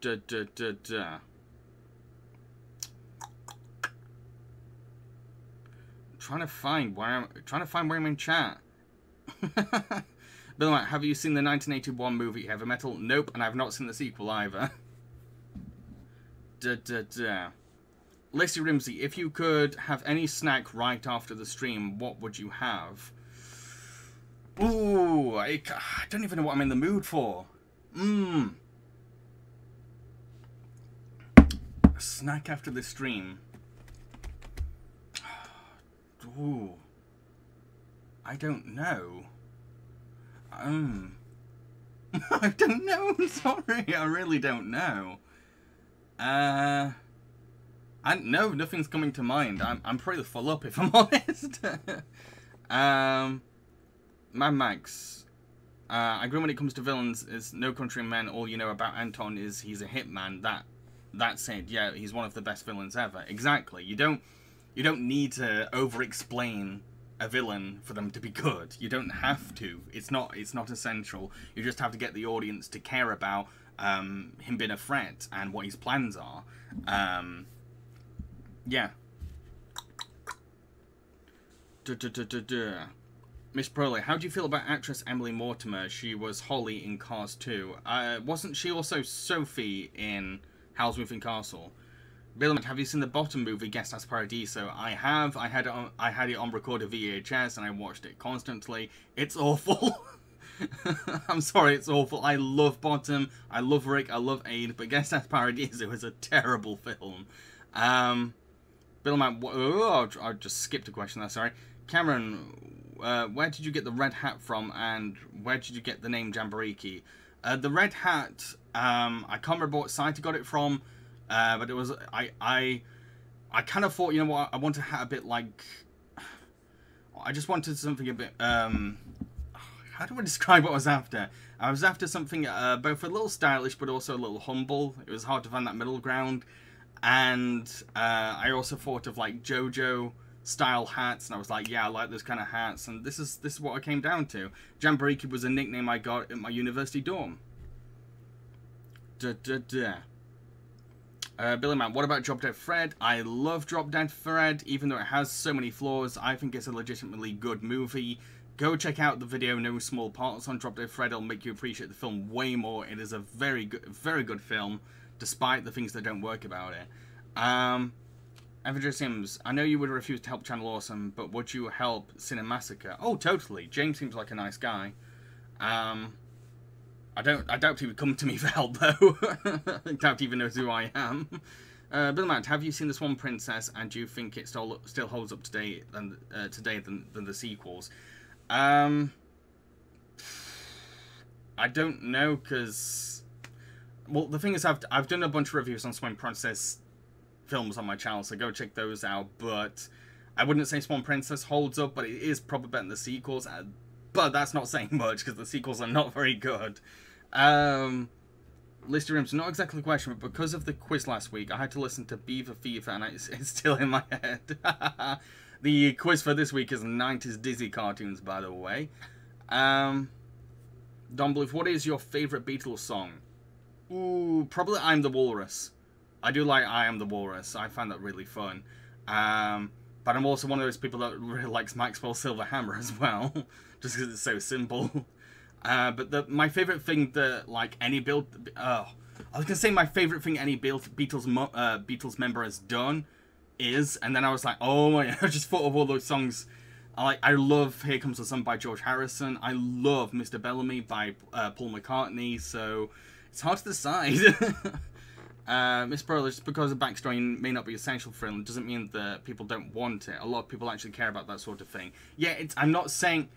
da, da, da, da. trying to find where I'm trying to find where I'm in chat. [LAUGHS] Bill, have you seen the 1981 movie Heavy Metal? Nope, and I've not seen the sequel either. [LAUGHS] da da da. Lacey Rimsey, if you could have any snack right after the stream, what would you have? Ooh, I, I don't even know what I'm in the mood for. Mmm. Snack after the stream. [SIGHS] Ooh. I don't know. Um. [LAUGHS] I don't know. I'm [LAUGHS] sorry. I really don't know. Uh. I no, nothing's coming to mind. I'm I'm pretty full up if I'm [LAUGHS] honest. um. Mad Max. Uh, I agree when it comes to villains. Is No Country Men. All you know about Anton is he's a hitman. That that said, yeah, he's one of the best villains ever. Exactly. You don't you don't need to over explain a villain for them to be good. You don't have to. It's not. It's not essential. You just have to get the audience to care about um, him being a threat and what his plans are. Um, yeah. Miss Proley, how do you feel about actress Emily Mortimer? She was Holly in Cars 2. Uh, wasn't she also Sophie in Howl's Moving Castle? Bill, have you seen the bottom movie Guest House Paradiso? I have. I had it on, I had it on recorded VHS and I watched it constantly. It's awful. [LAUGHS] [LAUGHS] I'm sorry, it's awful. I love Bottom, I love Rick, I love Ade, but Guest House Paradiso is it was a terrible film. Um, Bill, oh, I just skipped a question there. Sorry, Cameron. Uh, where did you get the red hat from, and where did you get the name Jambareeqi? Uh, the red hat, um, I can't remember what site I got it from. Uh, but it was I I I kind of thought you know what I want a hat a bit like I just wanted something a bit um how do I [LAUGHS] describe what I was after? I was after something uh, both a little stylish but also a little humble. It was hard to find that middle ground, and uh, I also thought of like JoJo style hats, and I was like, yeah, I like those kind of hats, and this is this is what I came down to. Jambareeqi was a nickname I got in my university dorm. Da da da. Uh, Billy Man, what about Drop Dead Fred? I love Drop Dead Fred, even though it has so many flaws. I think it's a legitimately good movie. Go check out the video No Small Parts on Drop Dead Fred. It'll make you appreciate the film way more. It is a very good, very good film, despite the things that don't work about it. Um, Evan J. Sims, I know you would refuse to help Channel Awesome, but would you help Cinemassacre? Oh, totally. James seems like a nice guy. Um, I don't. I doubt he would come to me [LAUGHS] for help though. I doubt he even knows who I am. Uh, Bill Matt, have you seen the Swan Princess, and do you think it still still holds up today than uh, today than, than the sequels? Um, I don't know because, well, the thing is, I've I've done a bunch of reviews on Swan Princess films on my channel, so go check those out. But I wouldn't say Swan Princess holds up, but it is probably better than the sequels. Uh, but that's not saying much because the sequels are not very good. Um, of Rims, not exactly a question, but because of the quiz last week, I had to listen to Beaver Fever, and it's, [LAUGHS] it's still in my head. [LAUGHS] the quiz for this week is 90s Disney cartoons, by the way. Um, Don Bluth, what is your favourite Beatles song? Ooh, probably I'm the Walrus. I do like I Am the Walrus. I find that really fun. Um, but I'm also one of those people that really likes Maxwell Silver Hammer as well, [LAUGHS] just because it's so simple. Uh, but the my favorite thing that like any build, oh, I was gonna say my favorite thing any Beatles uh, Beatles member has done is, and then I was like, oh my, [LAUGHS] I just thought of all those songs. I like, I love Here Comes the Sun by George Harrison. I love Mr. Bellamy by uh, Paul McCartney. So it's hard to decide. [LAUGHS] uh, Miss Brothers, just because the backstory may not be essential for them, doesn't mean that people don't want it. A lot of people actually care about that sort of thing. Yeah, it's. I'm not saying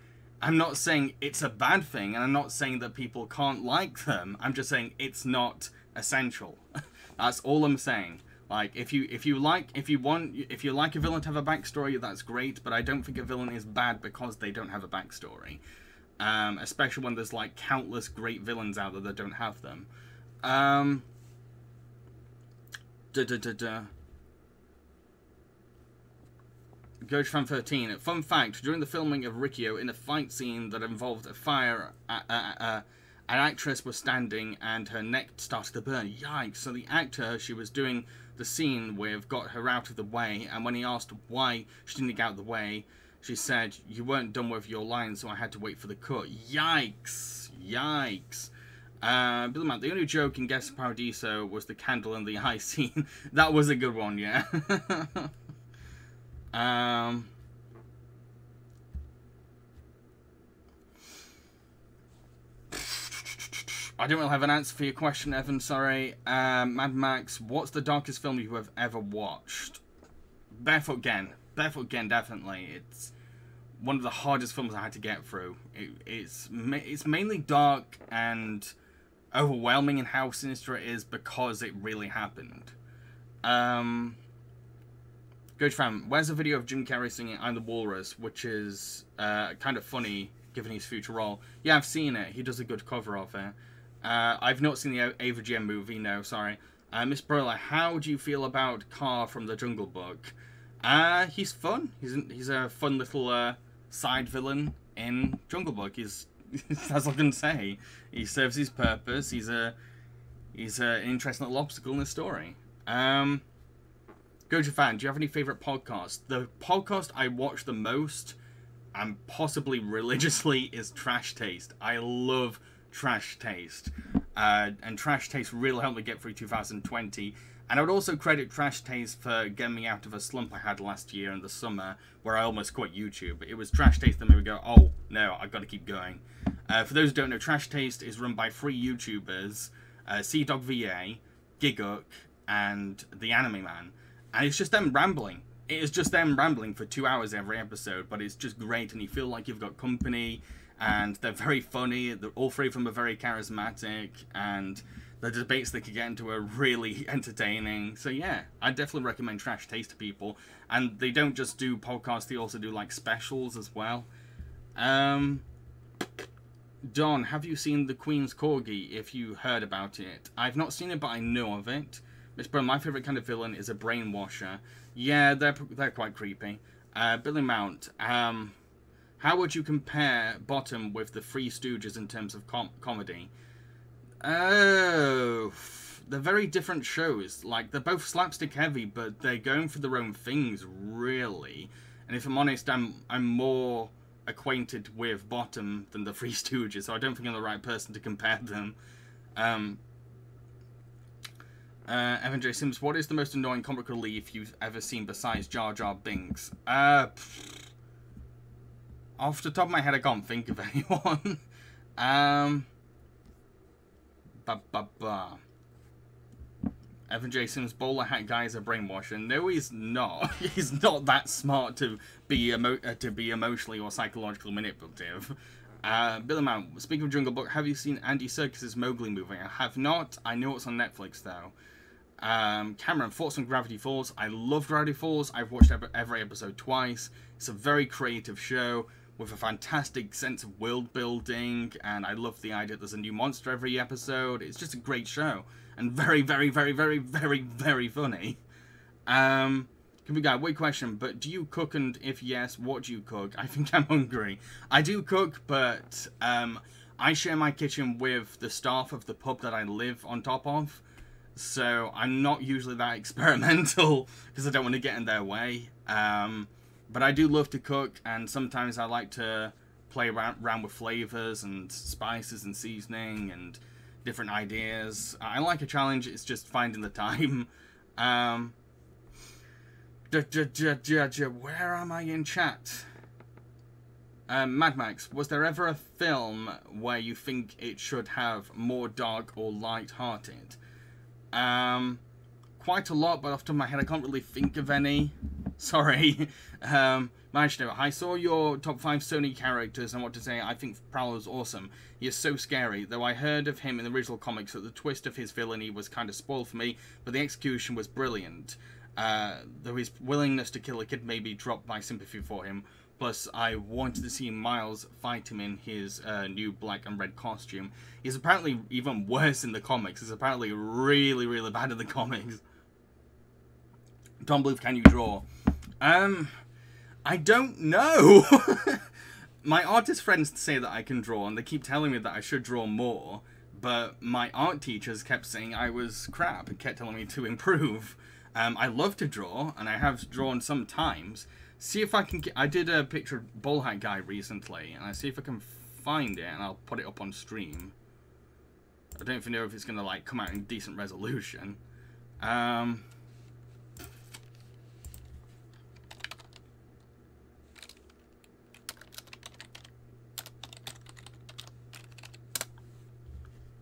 I'm not saying it's a bad thing, and I'm not saying that people can't like them. I'm just saying it's not essential. [LAUGHS] that's all I'm saying. Like if you if you like if you want if you like a villain to have a backstory, that's great. But I don't think a villain is bad because they don't have a backstory. Um, especially when there's like countless great villains out there that don't have them. Um, da da da da. Goach Fan 13. Fun fact, during the filming of Riki-Oh, in a fight scene that involved a fire, uh, uh, uh, an actress was standing and her neck started to burn. Yikes. So the actor she was doing the scene with got her out of the way, and when he asked why she didn't get out of the way, she said, You weren't done with your line, so I had to wait for the cut. Yikes. Yikes. Uh, Billy Man, the only joke in Guest Paradiso was the candle in the [LAUGHS] eye scene. that was a good one, yeah. [LAUGHS] Um, I don't really have an answer for your question, Evan. Sorry. Um, Mad Max, what's the darkest film you have ever watched? Barefoot Gen. Barefoot Gen, definitely. It's one of the hardest films I had to get through. It, it's it's mainly dark and overwhelming in how sinister it is because it really happened. Um, Good fam, where's a video of Jim Carrey singing I'm the Walrus, which is uh, kind of funny given his future role? Yeah, I've seen it. He does a good cover of it. Uh, I've not seen the Ava movie, no, sorry. Uh, Miss Broiler, how do you feel about Kaa from the Jungle Book? Uh, he's fun. He's, he's a fun little uh, side villain in Jungle Book. He's [LAUGHS] that's all I can say. He serves his purpose. He's a he's a, an interesting little obstacle in the story. Um, fan, do you have any favorite podcasts? The podcast I watch the most and possibly religiously is Trash Taste. I love Trash Taste. Uh, and Trash Taste really helped me get through 2020. And I would also credit Trash Taste for getting me out of a slump I had last year in the summer where I almost quit YouTube. It was Trash Taste that made me go, oh, no, I've got to keep going. Uh, for those who don't know, Trash Taste is run by three YouTubers, uh, CDogVA, Gigguk, and The Anime Man. And it's just them rambling it is just them rambling for two hours every episode, but it's just great, and you feel like you've got company, and they're very funny. They're, all three of them are very charismatic, and the debates they could get into are really [LAUGHS] entertaining. So yeah, I definitely recommend Trash Taste to people, and they don't just do podcasts; they also do like specials as well. Um, Don, have you seen the Queen's Corgi? If you heard about it, I've not seen it, but I know of it. Miss Brown, my favorite kind of villain is a brainwasher. Yeah, they're they're quite creepy. Uh, Billy Mount. Um, how would you compare Bottom with the Three Stooges in terms of com comedy? Oh, they're very different shows. Like they're both slapstick heavy, but they're going for their own things, really. And if I'm honest, I'm I'm more acquainted with Bottom than the [LAUGHS] Three Stooges, so I don't think I'm the right person to compare them. Um, uh, Evan J. Sims, what is the most annoying comic relief you've ever seen besides Jar Jar Binks? Uh, off the top of my head, I can't think of [LAUGHS] anyone. um, ba ba ba. Evan J. Sims, bowler hat guy is a brainwasher. No, he's not. [LAUGHS] he's not that smart to be emo- uh, to be emotionally or psychologically manipulative. Uh, Billy Mount, speaking of Jungle Book, have you seen Andy Serkis's Mowgli movie? I have not. I know it's on Netflix though. Um, Cameron, thoughts on Gravity Falls? I love Gravity Falls. I've watched every episode twice. It's a very creative show with a fantastic sense of world building, and I love the idea that there's a new monster every episode. It's just a great show, and very, very, very, very, very, very funny. Um, can we go? Wait, question, but do you cook, and if yes, what do you cook? I think I'm hungry. I do cook, but um, I share my kitchen with the staff of the pub that I live on top of so I'm not usually that [LAUGHS] experimental because I don't want to get in their way. Um, but I do love to cook, and sometimes I like to play around, with flavors and spices and seasoning and different ideas. I like a challenge. It's just finding the time. [LAUGHS] Um, where am I in chat? Um, Mad Max, was there ever a film where you think it should have more dark or light-hearted? Um, quite a lot, but off the top of my head, I can't really think of any. [LAUGHS] Sorry. um, to. I saw your top five Sony characters, and what to say, I think Prowler's awesome. He is so scary, though I heard of him in the original comics that the twist of his villainy was kind of spoiled for me, but the execution was brilliant. Uh, though his willingness to kill a kid may be dropped my sympathy for him. Plus, I wanted to see Miles fight him in his uh, new black and red costume. He's apparently even worse in the comics. He's apparently really, really bad in the [LAUGHS] comics. Tom Bluth, can you draw? Um, I don't know. [LAUGHS] my artist friends say that I can draw, and they keep telling me that I should draw more. But my art teachers kept saying I was crap and kept telling me to improve. Um, I love to draw, and I have drawn sometimes. See if I can get... I did a picture of Bullhat Guy recently, and I see if I can find it, and I'll put it up on stream. I don't even know if it's going to, like, come out in decent resolution. Um...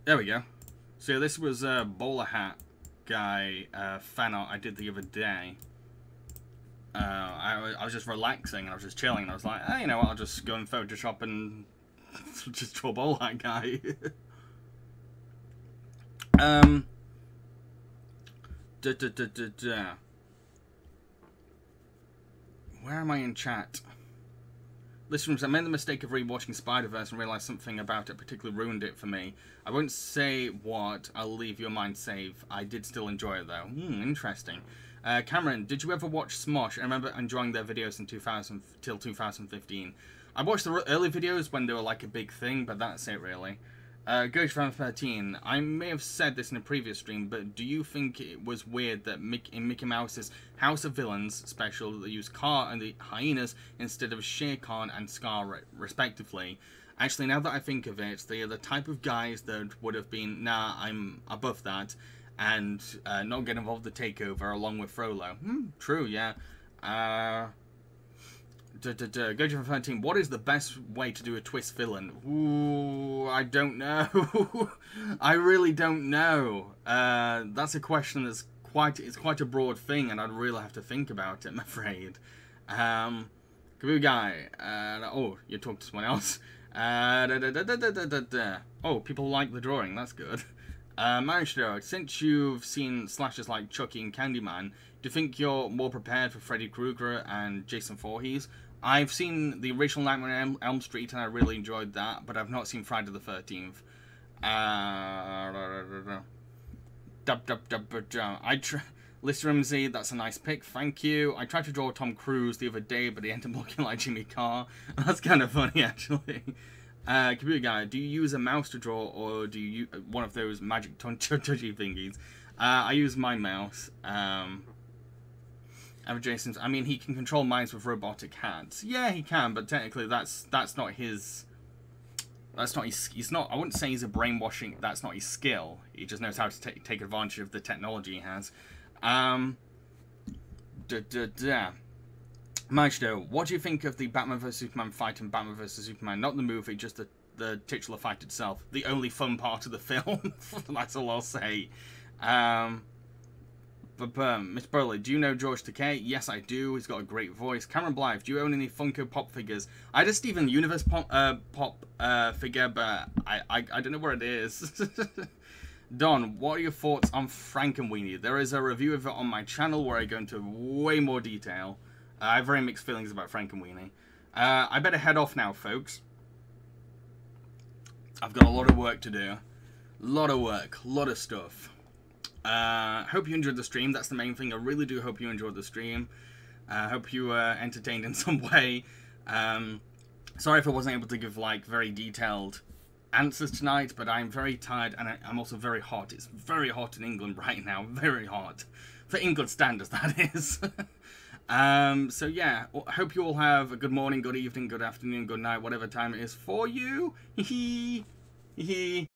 There we go. So this was a bowler hat guy uh, fan art I did the other day uh, I, I was just relaxing and I was just chilling and I was like, hey, you know what, I'll just go in Photoshop and [LAUGHS] just draw a bowler hat guy. [LAUGHS] um, da, da, da, da, da. Where am I in chat? Listeners, I made the mistake of rewatching Spider-Verse and realised something about it particularly ruined it for me. I won't say what, I'll leave your mind safe. I did still enjoy it though. Hmm, interesting. Uh, Cameron, did you ever watch Smosh? I remember enjoying their videos in 2000 till 2015. I watched the early videos when they were like a big thing, but that's it really. Uh, Ghost Round 13, I may have said this in a previous stream, but do you think it was weird that Mick, in Mickey Mouse's House of Villains special, they used Kaa and the Hyenas instead of Shere Khan and Scar, respectively? Actually, now that I think of it, they are the type of guys that would have been, nah, I'm above that, and uh, not get involved in the takeover along with Frollo. Hmm, true, yeah. Uh, Duh, duh, duh. Go to 13. What is the best way to do a twist villain? Ooh, I don't know. [LAUGHS] I really don't know. Uh, that's a question that's quite it's quite a broad thing, and I'd really have to think about it. [LAUGHS] I'm afraid. Um, Kaboo guy. Uh, oh, you talked to someone else. Uh, oh, people like the drawing. That's good. [LAUGHS] Uh, since you've seen slashes like Chucky and Candyman, do you think you're more prepared for Freddy Krueger and Jason Voorhees, I've seen the original Nightmare on Elm Street and I really enjoyed that, but I've not seen Friday the 13th. Uh, I tr- Lister MZ, that's a nice pick, thank you. I tried to draw Tom Cruise the other day, but he ended up looking [LAUGHS] like Jimmy Carr. [LAUGHS] That's kind of funny, [LAUGHS] actually. Uh, computer guy, do you use a mouse to draw, or do you one of those magic touchy thingies? Uh, I use my mouse. Um, Jason's. I mean, he can control minds with robotic hands. Yeah, he can, but technically, that's that's not his. That's not his. He's not. I wouldn't say he's a brainwashing. That's not his skill. He just knows how to take take advantage of the technology he has. Um. Da da da. Majdo, what do you think of the Batman vs Superman fight in Batman vs Superman? Not the movie, just the the titular fight itself. The only fun part of the [LAUGHS] film. that's all I'll say. Um. Um, Miss Burley, do you know George Takei? Yes, I do. He's got a great voice. Cameron Blythe, do you own any Funko Pop figures? I had a Steven Universe pop, uh, pop uh, figure, but I, I, I don't know where it is. [LAUGHS] Don, what are your thoughts on Frankenweenie? There is a review of it on my channel where I go into way more detail. Uh, I have very mixed feelings about Frankenweenie. Uh, I better head off now, folks. I've got a lot of work to do. A lot of work, a lot of stuff. Uh, hope you enjoyed the stream. That's the main thing. I really do hope you enjoyed the stream. I uh, hope you were entertained in [LAUGHS] some way. Um, sorry if I wasn't able to give like very detailed answers tonight, but I'm very tired and I, am also very hot. It's very hot in England [LAUGHS] right now. Very hot. For England standards, [LAUGHS] that is. um, so yeah, I hope you all have a good morning, good evening, good afternoon, good night, whatever time it is for you. Hee hee.